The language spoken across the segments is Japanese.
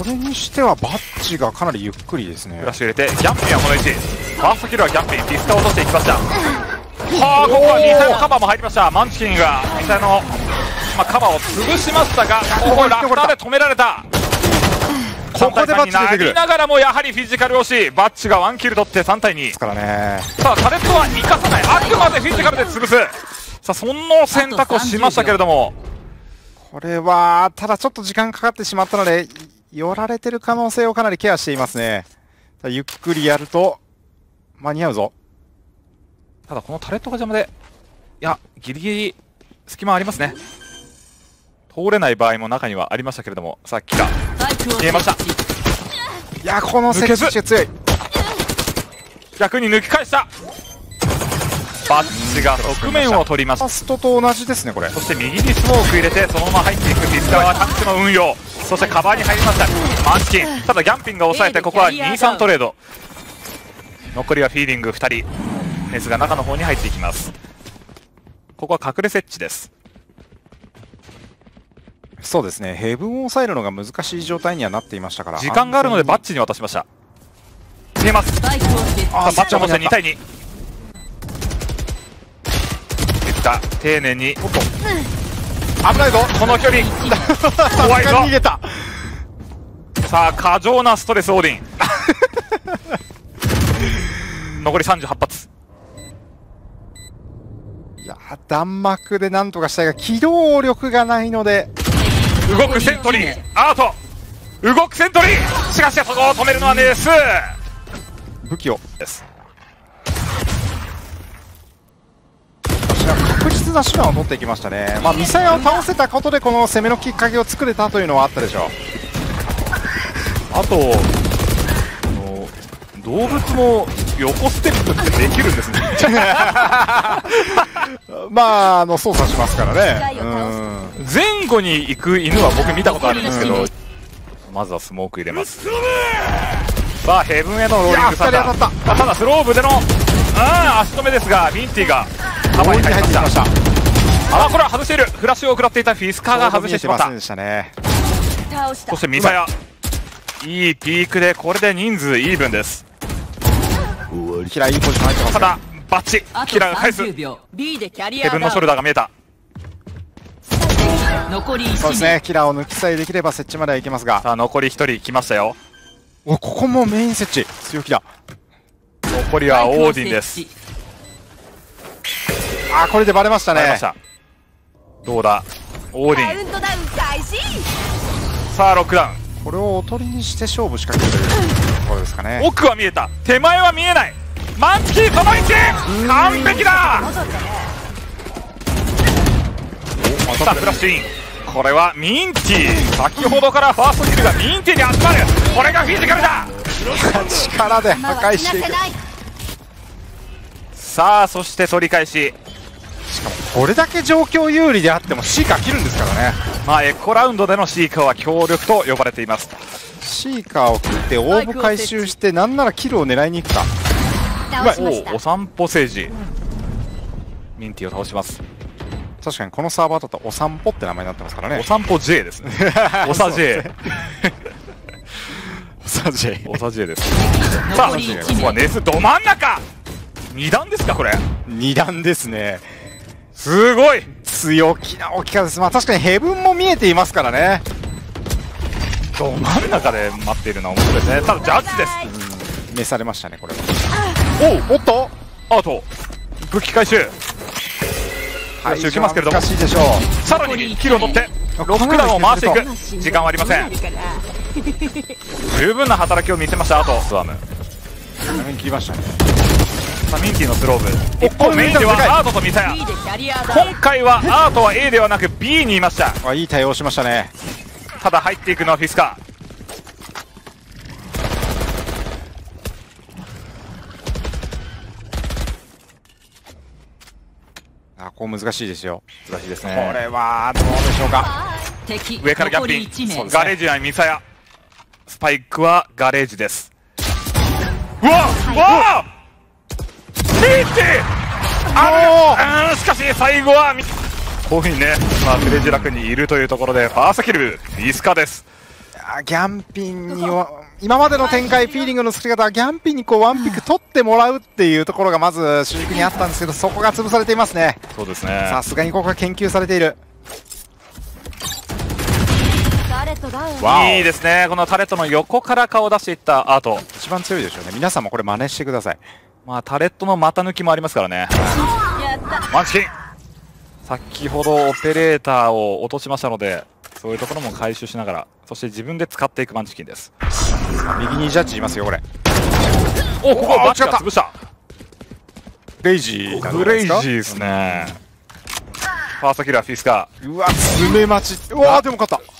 それにしてはバッチがかなりゆっくりですね。フラッシュ入れてギャンピンはこの位置。ファーストキルはギャンピンピスタを落としていきました。はあここはミサイのカバーも入りました。マンチキンがミサイの、まあ、カバーを潰しましたがここラフターで止められた。ここでバッチ出てくる。ながらもやはりフィジカル押し。バッチがワンキル取って3対2ですからね。さあタレットは生かさない。あくまでフィジカルで潰す。さあその選択をしましたけれども。これはただちょっと時間かかってしまったので寄られてる可能性をかなりケアしていますね。ゆっくりやると間に合うぞ。ただこのタレットが邪魔でいやギリギリ隙間ありますね。通れない場合も中にはありましたけれども。さっきが見えました。いやこの設置が強い。逆に抜き返した。バッチが側面を取りました。ファストと同じですねこれ。そして右にスモーク入れてそのまま入っていく。ビスカはタッチの運用そしてカバーに入りました。マンチ。キンただギャンピンが抑えてここは2-3トレード。残りはフィーリング2人ネスが中の方に入っていきます。ここは隠れ設置です。そうですね。ヘブンを抑えるのが難しい状態にはなっていましたから時間があるのでバッチチに渡しました。見えます。さああバッチを持って2対2いった。丁寧に危ないぞこの距離。怖いぞ。逃げたさあ過剰なストレスオーディン。残り38発。いや弾幕でなんとかしたいが機動力がないので。動くセントリー。アート。動くセントリー。しかしそこを止めるのはネス。武器を。です確実な手段を取っていきましたね、まあ、ミサイルを倒せたことでこの攻めのきっかけを作れたというのはあったでしょあとあの動物も横ステップってできるんですね。う まああの操作しますからね。うん。前後に行く犬は僕見たことあるんですけどまずはスモーク入れます。さあヘブンへのローリングサンダいや二人当たっーあただスローブでのあ足止めですがミンティがカバーに入りましたました。あこれは外している。フラッシュを食らっていたフィスカーが外してしまった。ね。そしてミサヤ。いいピークでこれで人数イーブンです。キラーいいポジション入ってますね。ただバッチキラーが返す30秒。B でキャリアヘブンのショルダーが見えた。残り1そうですね。キラーを抜きさえできれば設置まではいけますが。さあ残り1人来ましたよ。おここもメイン設置。強気だ。残りはオーディンですあこれでバレましたね。バレました。どうだ？オーディンカウントダウン開始。さあロックダウン。これをおとりにして勝負仕掛けるというところですかね。奥は見えた。手前は見えない。マンチキンその位置完璧だ。さあフラッシュイン。これはミンティ先ほどからファーストキルがミンティに集まる。これがフィジカルだ。力で破壊していく。さあそして取り返しこれだけ状況有利であってもシーカー切るんですからね。まあエコラウンドでのシーカーは強力と呼ばれています。シーカーを切ってオーブ回収してなんならキルを狙いに行くか。おお散歩政治。ミンティを倒します。確かにこのサーバーだとお散歩って名前になってますからね。お散歩 J ですね。おさ J サジェイ。おさ J です。さあこ残り1こは名ネスど真ん中。二段ですかこれ。二段ですねすごい。強気な置き方です。まあ確かにヘブンも見えていますからね。ど真ん中で待っているのは面白いですね。ただジャッジです。召されましたねこれは。おおっと。あと武器回収。回収受けますけれども。難しいでしょさらにキルを取ってロックダウンを回していく。時間はありません。十分な働きを見せましたあとスワム。切りましたねさあミンティのスローブ。お一方メインではアートとミサ今回はアートは A ではなく B にいました。あいい対応しましたね。ただ入っていくのはフィスカあここ難しいですよ。難しいですこねれはどうでしょうか。敵上からギャッピ1名。ンガレージはミサヤ。スパイクはガレージです。うわうわミンティあしかし最後はみこういうふうにね、まあ、クレイジーラックにいるというところでファーストキルフィスカですーギャンピンには、今までの展開、フィーリングの作り方は、ギャンピンにこうワンピック取ってもらうっていうところがまず主軸にあったんですけど、そこが潰されていますね。そうですねさすがにここが研究されている。いいですねこのタレットの横から顔を出していったアート一番強いでしょうね。皆さんもこれ真似してください。まあタレットの股抜きもありますからね。マンチキン。先ほどオペレーターを落としましたのでそういうところも回収しながらそして自分で使っていくマンチキンです。右にジャッジいますよ、これ。おここバッチあ違った。が潰した。レイジーなんじゃクレイジーですね。ファーストキラーフィスカー。うわ、爪待ち。うわ、でも勝った。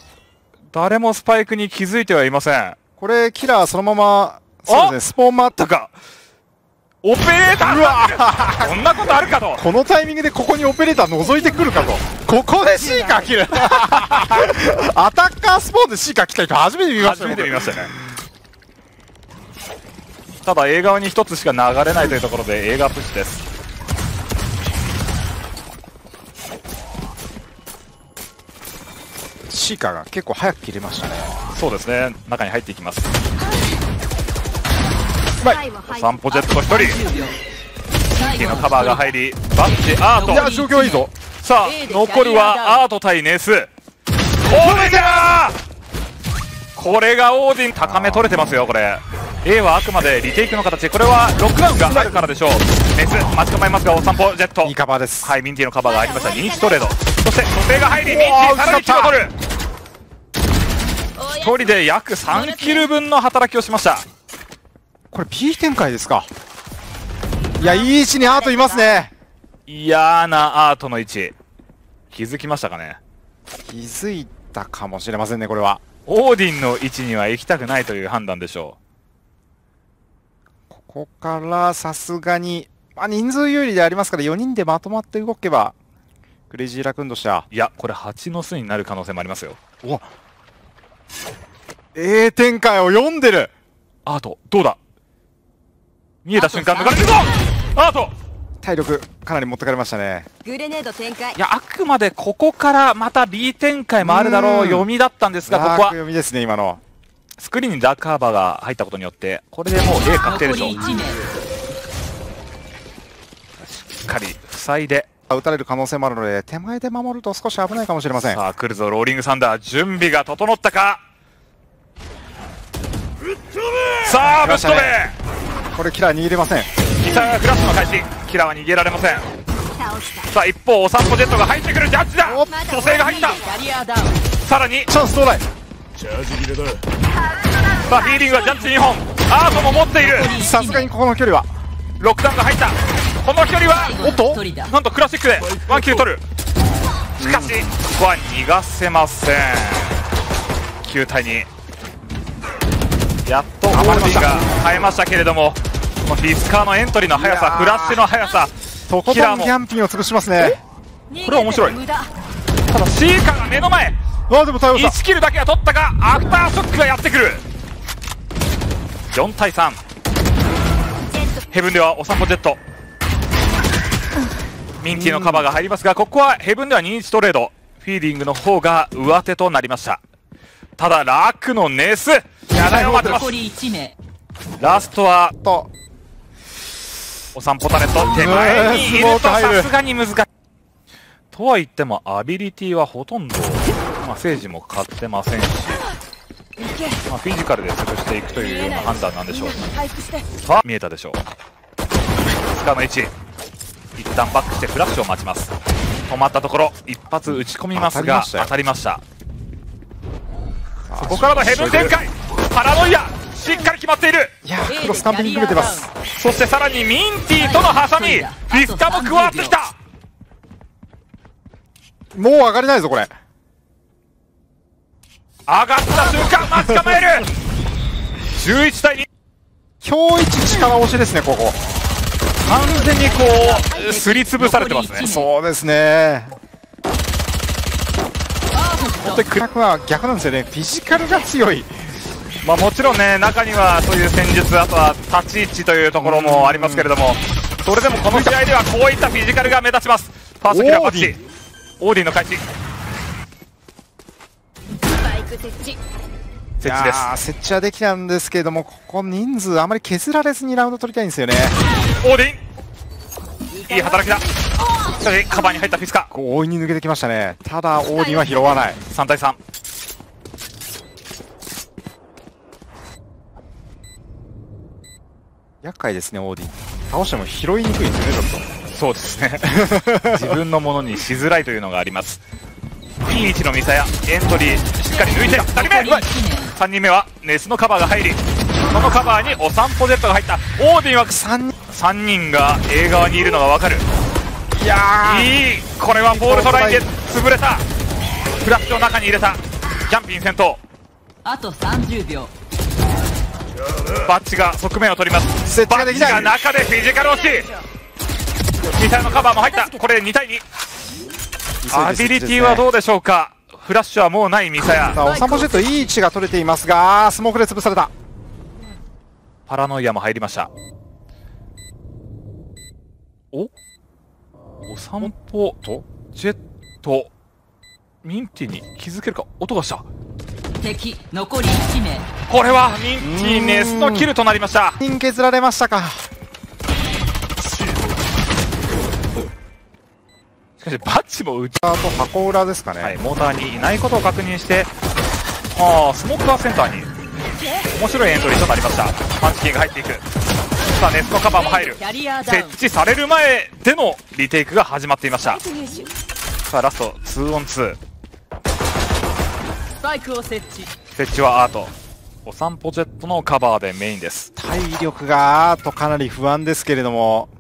誰もスパイクに気づいてはいません。これ、キラーそのまま、そうですね、スポーン回ったか。かオペレーターうわこんなことあるかと。このタイミングでここにオペレーター覗いてくるかと。ここでシーカー切る。アタッカースポーンでシーカー切った人初めて見ました初よめて見ましたね。ただ A 側に一つしか流れないというところで A 側プッシュです。シーカーが結構早く切れましたね。そうですね。中に入っていきます最後入散歩ジェット1人。キーのカバーが入りバッチアート。いや、状況いいぞ。さあ残るはアート対ネス。オーディンだこれがオーディン高め取れてますよこれ。A はあくまでリテイクの形。これはロックダウンがあるからでしょう。ネス待ち構えますがお散歩ジェット。いいカバーです。はいミンティのカバーがありました。認知トレード。そして蘇生が入りミンティさらにキルを取る。おや1人で約3キル分の働きをしましたこれ P 展開ですか。いや、いい位置にアートいますね。嫌なアートの位置。気づきましたかね。気づいたかもしれませんね、これは。オーディンの位置には行きたくないという判断でしょここからさすがに、まあ、人数有利でありますから4人でまとまって動けば、クレイジーラクーンとしては、ういやこれ蜂の巣になる可能性もありますよ。A 展開を読んでる。アートどうだ？見えた瞬間抜かれてるぞアート体力かなり持ってかれましたね。グレネード展開。いやあくまでここからまた B 展開もあるだろううん。読みだったんですがここは。読みですね、今の。スクリーンにダークカーバーが入ったことによってこれでもう A 確定でしょう。残り1名しっかり塞いで。撃たれる可能性もあるので、手前で守ると少し危ないかもしれません。さあ来るぞローリングサンダー準備が整ったか。さあぶっ飛べこれキラー逃げれません。ギターフラッシュの開始。キラーは逃げられません。さあ一方お散歩ジェットが入ってくるジャッジだ。お蘇生が入った。さらにチャンス到来。さあフィーリングはジャッジ2本。アートも持っている。さすがにここの距離は。ロックダウンが入った。この距離はおっと？なんとクラシックでワンキル取る。しかしここは逃がせません。9対2やっとオーディンが変えましたけれどもこのフィスカーのエントリーの速さフラッシュの速さとことんギキラーもャンピンを潰しますね。これは面白い。ただシーカーが目の前。あ、でも対応した。1キルだけは取ったがアフターショックがやってくる。4対3ヘブンではお散歩ジェット。ミンティのカバーが入りますがここはヘブンでは認知トレード。フィーリングの方が上手となりました。ただラクのネス残り1名ラストはと、お散歩タレット。手前にいるとさすがに難しいとは言ってもアビリティはほとんど、まあ、セージも買ってませんし、まあ、フィジカルで潰していくというような判断なんでしょう。さあ見えたでしょう。スカの位置一旦バックしてフラッシュを待ちます。止まったところ一発打ち込みますが当たりましたここからのヘブン展開パラノイアしっかり決まっているいやー、クロス完璧に組めてます。そしてさらにミンティとのハサミフィスカも加わってきたもう上がれないぞ、これ。上がった瞬間待ち構える11対2今日一力押しですね、ここ。完全にこうすりつぶされてますねそうですね。本当にクラクは逆なんですよね。フィジカルが強い。まあもちろんね中にはそういう戦術あとは立ち位置というところもありますけれどもそれでもこの試合ではこういったフィジカルが目立ちます。ファーストキラーパッチ。オーディンの開始。設置。です。設置はできたんですけれども、ここ人数あまり削られずにラウンド取りたいんですよね。オーディン。いい働きだ。しかしカバーに入ったフィスカ。こう大いに抜けてきましたね。ただ、オーディンは拾わない。3対3厄介ですね、オーディ。ン。倒しても拾いにくいんですよね、ちょっそうですね。自分のものにしづらいというのがあります。いい位置のミサヤエントリーしっかり抜いて2人目3人目はネスのカバーが入りそのカバーにお散歩ジェットが入った。オーディンはと。3 3人が A 側にいるのが分かる。いやいい。これはボールトラインで潰れた。フラッシュを中に入れた。キャンピン先頭。あと30秒バッチが側面を取ります。設置ができない。が中でフィジカル落ちミサイルのカバーも入った。これで2対2アビリティはどうでしょうか？フラッシュはもうないミサヤ。さあ、お散歩ジェットいい位置が取れていますが、スモークで潰された。パラノイアも入りました。お？お散歩？とジェット？ミンティに気づけるか？音がした敵残り1名。これはミンティネスのキルとなりました。人削られましたか。しかしバッチも打ち、あと箱裏ですかね。はい、モーターにいないことを確認してああスモークはセンターに。面白いエントリーとなりました。パンチキンが入っていく。さあネスのカバーも入る。設置される前でのリテイクが始まっていました。さあラスト 2on2 スパイクを設置。設置はアート。お散歩ジェットのカバーでメインです、体力があとかなり不安ですけれども、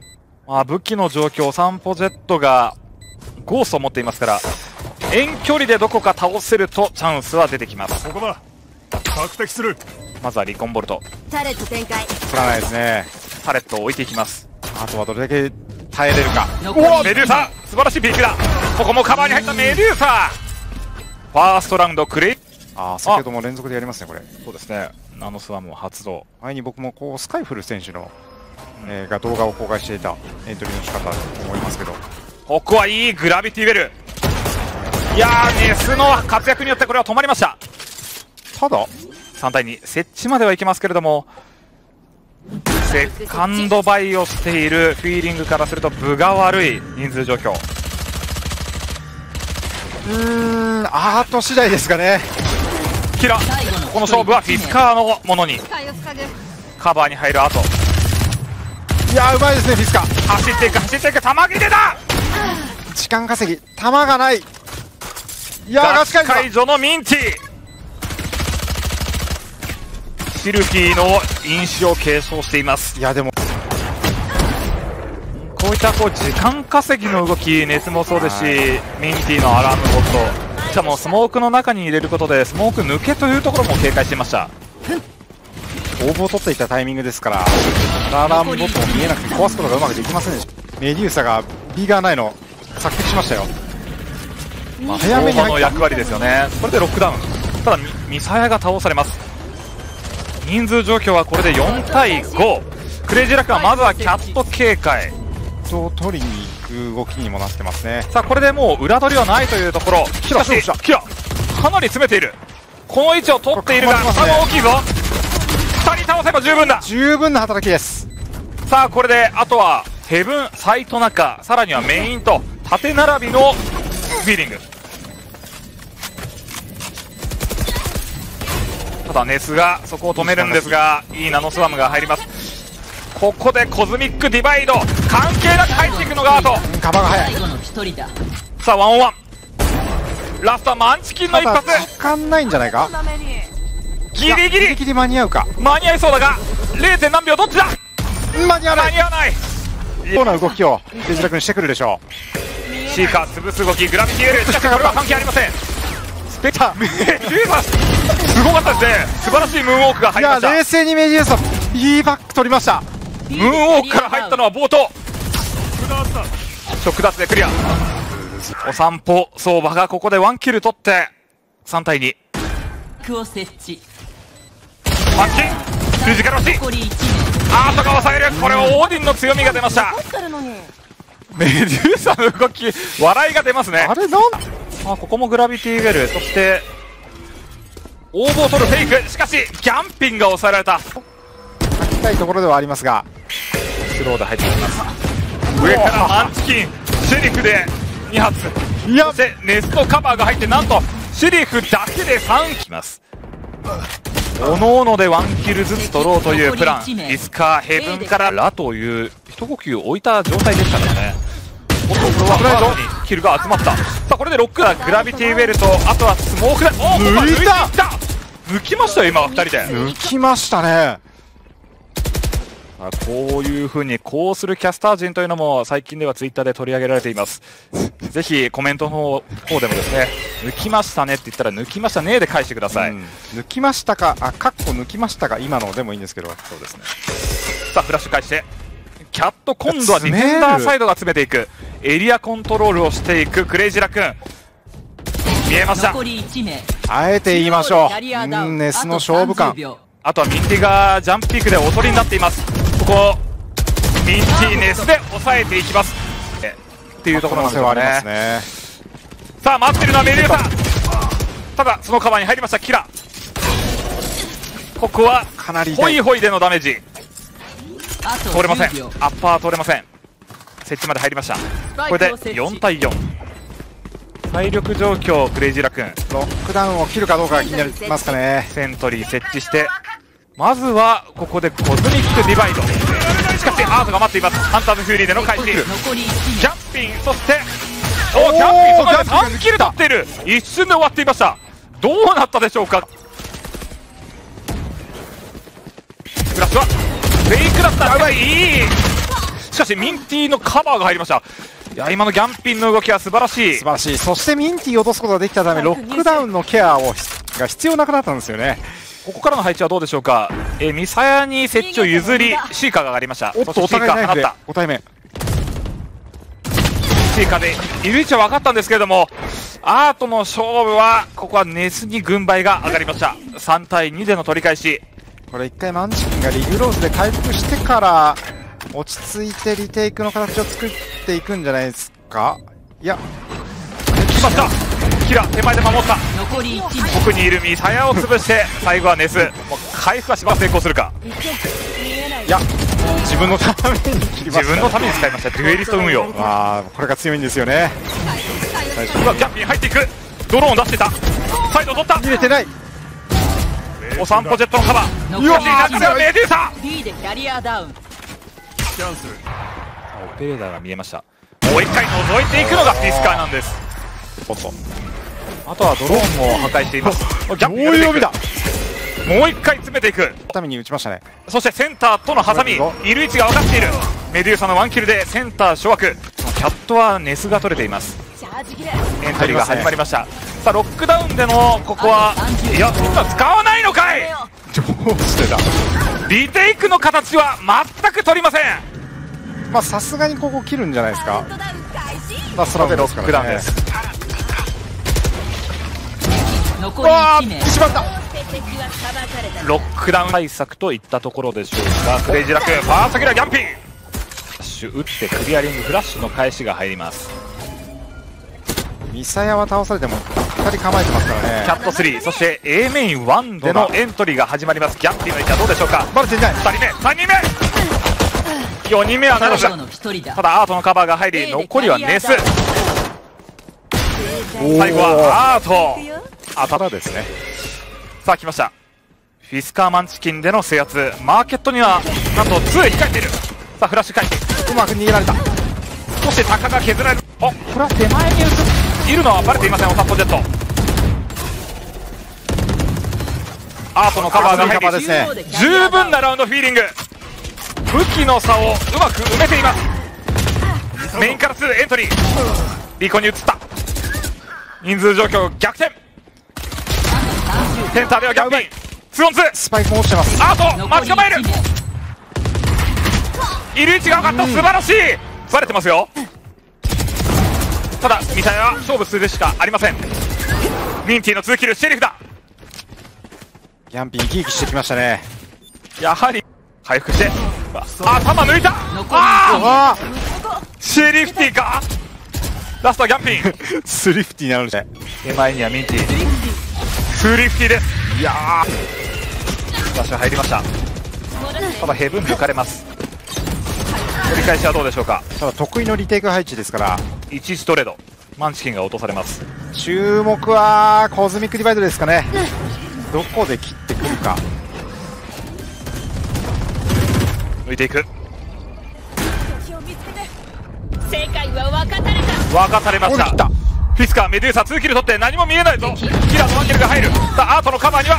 まあ、武器の状況お散歩ジェットがゴーストを持っていますから遠距離でどこか倒せるとチャンスは出てきます。ここだ。確敵する。まずはリコンボルト。タレット展開。取らないですね。パレットを置いていきます。あとはどれだけ耐えれるか。残りおメデューサ素晴らしいピークだ。ここもカバーに入ったメデューサファーストラウンドクレイああ、先ほども連続でやりますね、これ。そうですね。ナノスワムを発動前に僕もこうスカイフル選手の、えーが動画を公開していたエントリーの仕方だと思いますけど、ここはいいグラビティベル。いやーネスの活躍によってこれは止まりました。ただ、3対2設置まではいけますけれどもセカンドバイをしているフィーリングからすると分が悪い人数状況うーん、アート次第ですかね。キラ。この勝負はフィスカーのものに。カバーに入る後。いやー、うまいですね、フィスカ。走っていく走っていく。玉切れだ。時間稼ぎ、弾がない。いやー、ガチ解解除のミンティシルキーの因子を継承しています。いや、でも、こういったこう時間稼ぎの動き、ネスもそうですし、ミンティのアラームボット、しかもスモークの中に入れることで、スモーク抜けというところも警戒していました。オーブを取っていたタイミングですから、アラームボットも見えなくて壊すことがうまくできませんでした。メデューサがビーガーないの、作曲しましたよ。まあ、早めにの役割ですよね。これでロックダウン。ただミ、ミサヤが倒されます。人数状況はこれで4対5。クレイジーラックはまずはキャット警戒。人を取りに行く動きにもなってますね。さあ、これでもう裏取りはないというところ。キラしかしかなり詰めている。この位置を取っているが、ね差が大きいぞ。2人倒せば十分だ。十分な働きです。さあこれであとはヘブンサイト中さらにはメインと縦並びのフィーリングただネスがそこを止めるんですがいいナノスワムが入りますここでコズミックディバイド関係なく入っていくのがアートうんカバーが早い。最。後の一人だ。さあワンオンワン。ラストはマンチキンの一発。時間ないんじゃないか？ギリギリ。ギリギリ間に合うか？間に合いそうだが 0. 何秒どっちだ？間に合わない。間に合わない。ような動きをデジラ君してくるでしょシーカー潰す動きグラビティエル。しかしこれは関係ありません。スペクターメデューサすごかったですね素晴らしいムーンウォークがう。いや、入りました。冷静にメデューサ、B バック取りました。ムーンウォークから入ったのは冒頭直奪でクリア。お散歩相場がここでワンキル取って3対2クを設置マッチ。フィジカル落ち残り1アートが抑える。これはオーディンの強みが出ました。メデューサの動き笑いが出ますね。あれなん？あここもグラビティウェル。そして応募を取るフェイク。しかしギャンピンが抑えられた。痛いところではありますが。スローで入ってきます上からマンチキンシェリフで2発。いや。そしてネストカバーが入ってなんとシェリフだけで3きます。おのおのでワンキルずつ取ろうというプラン。リスカーヘブンからラという一呼吸置いた状態でしたからね。おっとこれはにキルが集まった。さあこれでロック。だグラビティベルトあとはスモークだおお抜いた。抜きましたよ今は2人で。抜きましたねまあこういうふうにこうするキャスター陣というのも最近ではツイッターで取り上げられています。ぜひコメントの方方でもですね、抜きましたねって言ったら抜きましたねで返してください。うん抜きましたかあカッコ抜きましたか今のでもいいんですけどそうですね。さあフラッシュ返して、キャット今度はディフェンダーサイドが詰めていく、エリアコントロールをしていくクレイジラ君。見えました残。り1名あえて言いましょううんネスの勝負感あと30秒あとはミンティがジャンプピークでおとりになっています。ここミンティネスで抑えていきます。えっていうところなんですよ可能性はありますね。ねさあ待ってるのはメデューサただそのカバーに入りましたキラ。ここはかなりホイホイでのダメージ。通れません。10秒。アッパー通れません。設置まで入りました。これで4対4体力状況クレイジーラ君ロックダウンを切るかどうかが気になりますかね。セントリー設置してまずはここでコズミックディバイド。しかしアートが待っています。ハンターズフューリーでの回避ギ残り1ャンピンそしておおーギャンピンそこでギャンピンが3キル取っている。一瞬で終わっていました。どうなったでしょうか？フラッシュはフェイクだ。ったい。い。しかしミンティのカバーが入りました。いや今のギャンピンの動きは素晴らしい。素晴らしい。そしてミンティを落とすことができたためロックダウンのケアをが必要なくなったんですよねここからの配置はどうでしょうか、えーミサヤに設置を譲りシーカーが上がりました。おっとシーいナイフで。ー放った。ご対面。シーカーでいる位置は分かったんですけれどもアートの勝負はここはネスに軍配が上がりました。3対2での取り返し。これ一回マンチキンがリグローズで回復してから落ち着いてリテイクの形を作っていくんじゃないですか？いや。来ました。キラ手前で守った。1名奥にいるミサヤを潰して最後はネスもう回復はしば成功するか。いや。自分のために自分のために使いました。デュエリスト運用。ああこれが強いんですよね。最初うわギャンピン入っていく。ドローンを出してた。サイドを取った。入れてない。お散歩ジェットのカバー。残りしかし1中ではメデューサ B でキャリアダウン。キャンセルオペレーターが見えました。もう一回覗いていくのがピスカーなんです。おっとあとはドローンも破壊しています。もう一回詰めていく。ために打ちましたねそしてセンターとのハサミ。なるほい。る位置が分かっている。メデューサのワンキルでセンター諸枠キャットはネスが取れています。エントリーが始まりました。さあロックダウンでのここはいや今使わないのかい！どうしてだ？リテイクの形は全く取りません。まあさすがにここ切るんじゃないですか。カウントダウン開始ラストラウンドロですからね。ックダウンです残りわあ1名。しまったロックダウン対策といったところでしょうか。クレイジーラ君ファーストキラーギャンピンフラッシュ打ってクリアリングフラッシュの返しが入ります。ミサヤは倒されても2人構えてますからね。キャット3そして A メイン1でのエントリーが始まります。ギャンピンの位置はどうでしょうか？バレていない。2人目3人目。4人目はなる最後の1人だ。ただアートのカバーが入り残りはネス。最後はアート。よあただですね。さあ来ました。フィスカーマンチキンでの制圧。マーケットにはなんと2控えている。さあフラッシュ回避うまく逃げられた。そして鷹が削られる。おこれは手前に映っているのはバレていません。おさっぽジェット。アートのカバーがカバー入りです。ね十分なラウンドフィーリング。武器の差をうまく埋めています。メインから2エントリー。リコに移った。人数状況逆転。センターでは逆転2オン2スパイクも落ちてます。アート待ち構える。残り1名いる位置が分かった。素晴らしい。バレてますよ。ただミサイは勝負するしかありません。ミンティの2キルシェリフだ。ギャンピン生き生きしてきましたね。やはり回復して頭抜いた。ああー！シェリフティか？ラストはギャンピン。あ スリフティになるんで。手前にはミンティスリフティです。いや場所入りました。ただヘブン抜かれます。取り返しはどうでしょうか。ーただ得意のリテイク配置ですから。1ストレードマンチキンが落とされます。注目はコズミックディバイドですかね。どこで切ってくるか。抜いていく。分かたれた。分かされましたフィスカーメデューサ2キル取って何も見えないぞ。キラーのワンキルが入る。さあアートのカバーには。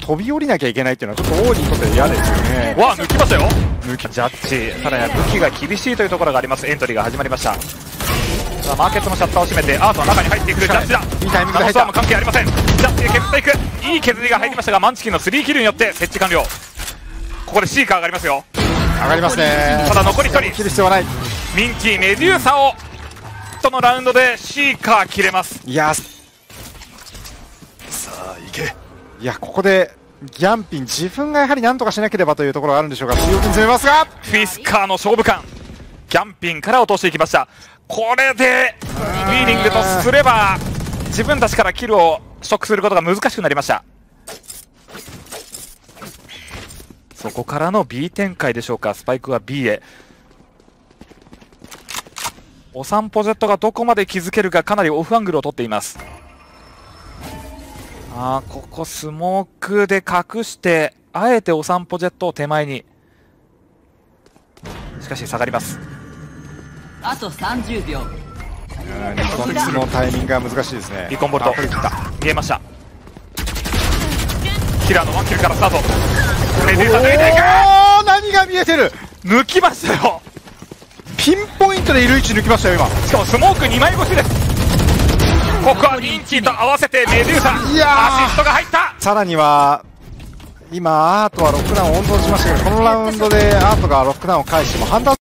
飛び降りなきゃいけないっていうのはちょっと王にとって嫌ですよね。わあ抜きましたよ。抜きジャッジ。ただ武器が厳しいというところがあります。エントリーが始まりました。さあマーケットのシャッターを閉めてアートの中に入ってくる。ジャッジだいいタイミングで入った。ナノスワーム関係ありません。ジャッジで削っていく。いい削りが入りましたがマンチキンの3キルによって設置完了。ここでシーカー上がりますよ。上がりますね。ただ残り1人。切る必要はない。ミンキーメデューサをとのラウンドでシーカー切れます。いや。さあ行け。いやここでギャンピン自分がやはり何とかしなければというところがあるんでしょうか強気に攻めますが。フィスカーの勝負感。キャンピンから落としていきました。これでフィーリングとすれば自分たちからキルを取得することが難しくなりました。そこからの B 展開でしょうか。スパイクは B へお散歩 Z がどこまで気づけるかかなりオフアングルを取っています。あーここスモークで隠してあえてお散歩ジェットを手前に。しかし下がります。あと30秒日本ツのタイミングが難しいですね。リコンボルト。見えました。キラーのワンキルからスタート。メデューサ抜いていおー何が見えてる。く抜きましたよピンポイントでいる位置抜きましたよ今。しかもスモーク2枚越しです。ここはミンキーと合わせてメデューサ。いやー。アシストが入った。さらには今アートはロックダウンを温存しましたけどこのラウンドでアートがロックダウンを返しても判断